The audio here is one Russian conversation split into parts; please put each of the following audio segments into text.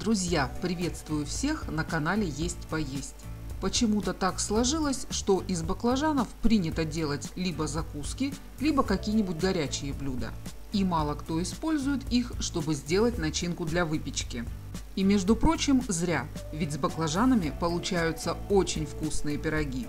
Друзья, приветствую всех на канале Есть Поесть. Почему-то так сложилось, что из баклажанов принято делать либо закуски, либо какие-нибудь горячие блюда. И мало кто использует их, чтобы сделать начинку для выпечки. И между прочим, зря, ведь с баклажанами получаются очень вкусные пироги.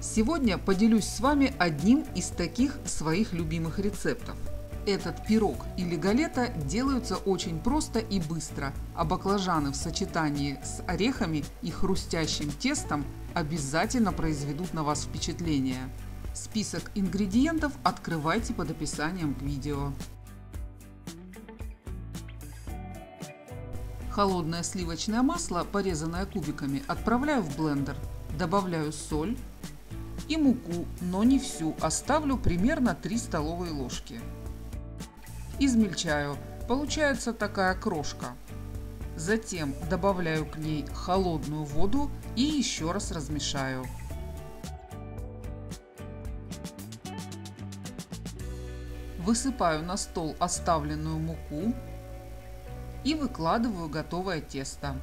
Сегодня поделюсь с вами одним из таких своих любимых рецептов – этот пирог или галета делаются очень просто и быстро, а баклажаны в сочетании с орехами и хрустящим тестом обязательно произведут на вас впечатление. Список ингредиентов открывайте под описанием к видео. Холодное сливочное масло, порезанное кубиками, отправляю в блендер. Добавляю соль и муку, но не всю, оставлю примерно 3 столовые ложки измельчаю. Получается такая крошка. Затем добавляю к ней холодную воду и еще раз размешаю. Высыпаю на стол оставленную муку и выкладываю готовое тесто.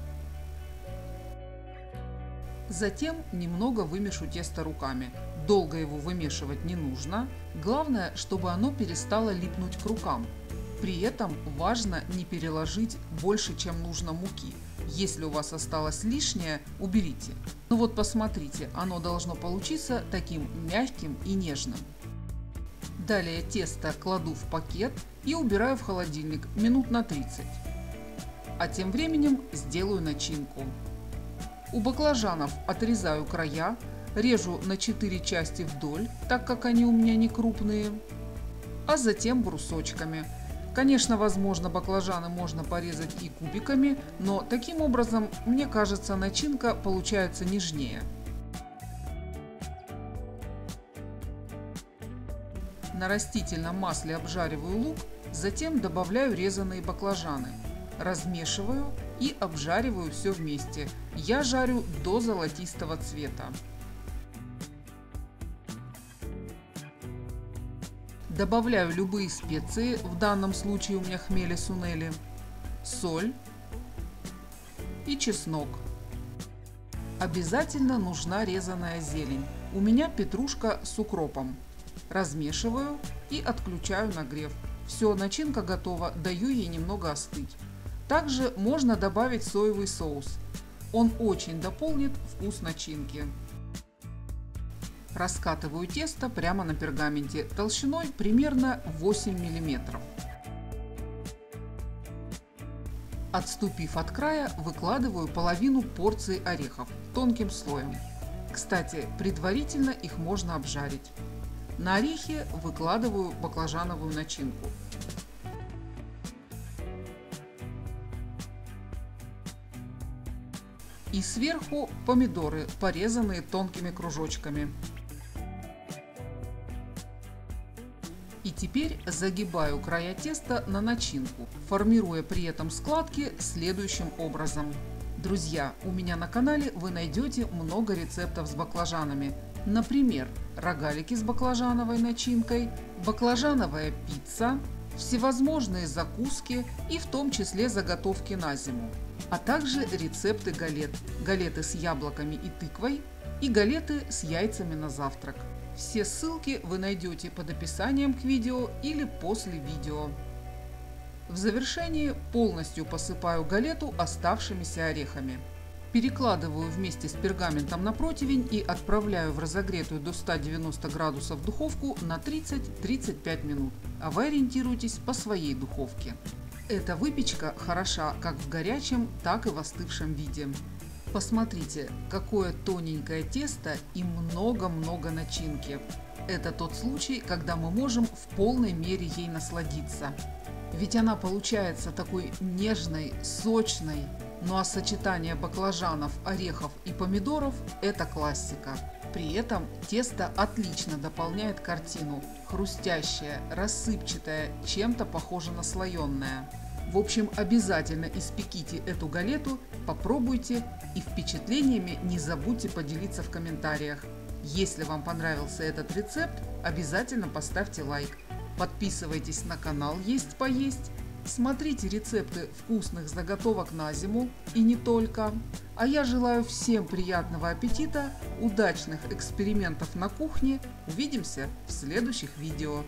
Затем немного вымешу тесто руками. Долго его вымешивать не нужно. Главное, чтобы оно перестало липнуть к рукам. При этом важно не переложить больше, чем нужно муки. Если у вас осталось лишнее, уберите. Ну вот посмотрите, оно должно получиться таким мягким и нежным. Далее тесто кладу в пакет и убираю в холодильник минут на 30. А тем временем сделаю начинку. У баклажанов отрезаю края, режу на 4 части вдоль, так как они у меня не крупные, а затем брусочками – Конечно, возможно, баклажаны можно порезать и кубиками, но таким образом, мне кажется, начинка получается нежнее. На растительном масле обжариваю лук, затем добавляю резанные баклажаны. Размешиваю и обжариваю все вместе. Я жарю до золотистого цвета. Добавляю любые специи, в данном случае у меня хмели сунели, соль и чеснок. Обязательно нужна резаная зелень. У меня петрушка с укропом. Размешиваю и отключаю нагрев. Все, начинка готова, даю ей немного остыть. Также можно добавить соевый соус. Он очень дополнит вкус начинки. Раскатываю тесто прямо на пергаменте толщиной примерно 8 мм. Отступив от края, выкладываю половину порции орехов тонким слоем. Кстати, предварительно их можно обжарить. На орехи выкладываю баклажановую начинку. И сверху помидоры, порезанные тонкими кружочками. И теперь загибаю края теста на начинку, формируя при этом складки следующим образом. Друзья, у меня на канале вы найдете много рецептов с баклажанами. Например, рогалики с баклажановой начинкой, баклажановая пицца, всевозможные закуски и в том числе заготовки на зиму, а также рецепты галет, галеты с яблоками и тыквой и галеты с яйцами на завтрак. Все ссылки вы найдете под описанием к видео или после видео. В завершении полностью посыпаю галету оставшимися орехами. Перекладываю вместе с пергаментом на противень и отправляю в разогретую до 190 градусов духовку на 30-35 минут, а вы ориентируйтесь по своей духовке. Эта выпечка хороша как в горячем, так и в остывшем виде. Посмотрите, какое тоненькое тесто и много-много начинки. Это тот случай, когда мы можем в полной мере ей насладиться. Ведь она получается такой нежной, сочной, ну а сочетание баклажанов, орехов и помидоров – это классика. При этом тесто отлично дополняет картину. Хрустящее, рассыпчатое, чем-то похоже на слоеное. В общем, обязательно испеките эту галету, попробуйте и впечатлениями не забудьте поделиться в комментариях. Если вам понравился этот рецепт, обязательно поставьте лайк. Подписывайтесь на канал Есть Поесть Смотрите рецепты вкусных заготовок на зиму и не только. А я желаю всем приятного аппетита, удачных экспериментов на кухне. Увидимся в следующих видео.